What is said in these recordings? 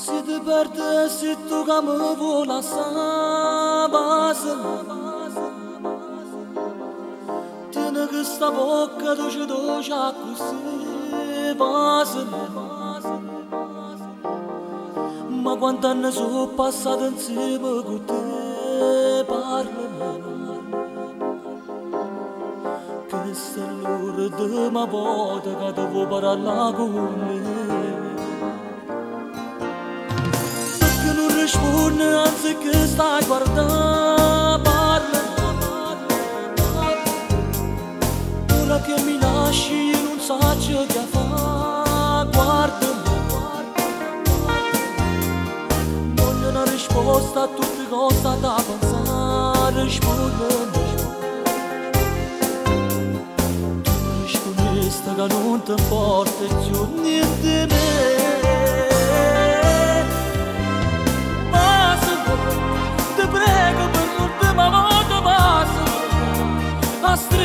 Si të për të si të ka më vola sa bazën Të në gësta boka do që do shaku Ma guanta në su pasadën si më gute parlën Kësë lurë dë ma bote ka të vë para me spune anzi că stai guarda parla Ora che mi lasci non sa ciò che fa guardami Voglio una risposta a tutte cose da pensare Rispondi Tu rispondi che non ti importa più niente di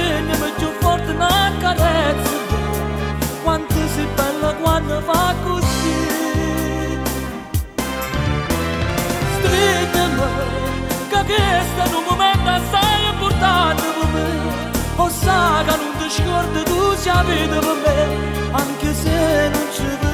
me stringe-mi più forte una carezza. Quanto sei bella quando fa così. Stringe-mi che questo è un momento assai importante per me. O sa che non ti scordi tu sia vita per me anche se non ci vediamo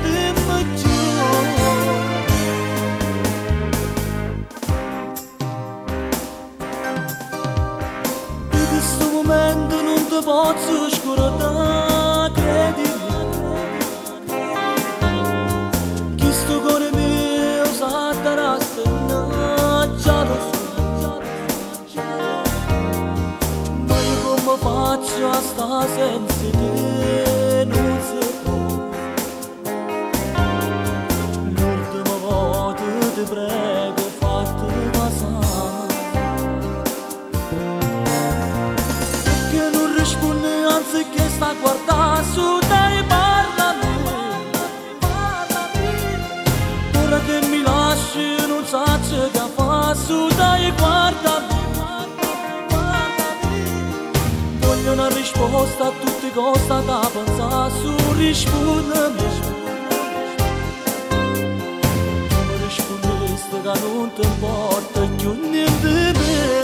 faccio a stare senza te, non si può L'ultima volta ti prego, anzi che sta a guardare su dai parlami Ora che mi lasci non sa che fa su dai guardami Voglio una risposta a tutte cose da pensare su rispondimi Rispondesti che non ti importa più niente di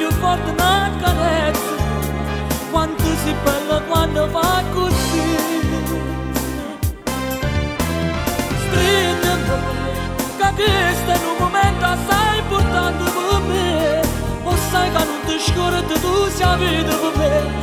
più forte una carezza quanto si bella quando fa così che questo è un momento assai importante per me o sai che non ti scordi tu sia vita per me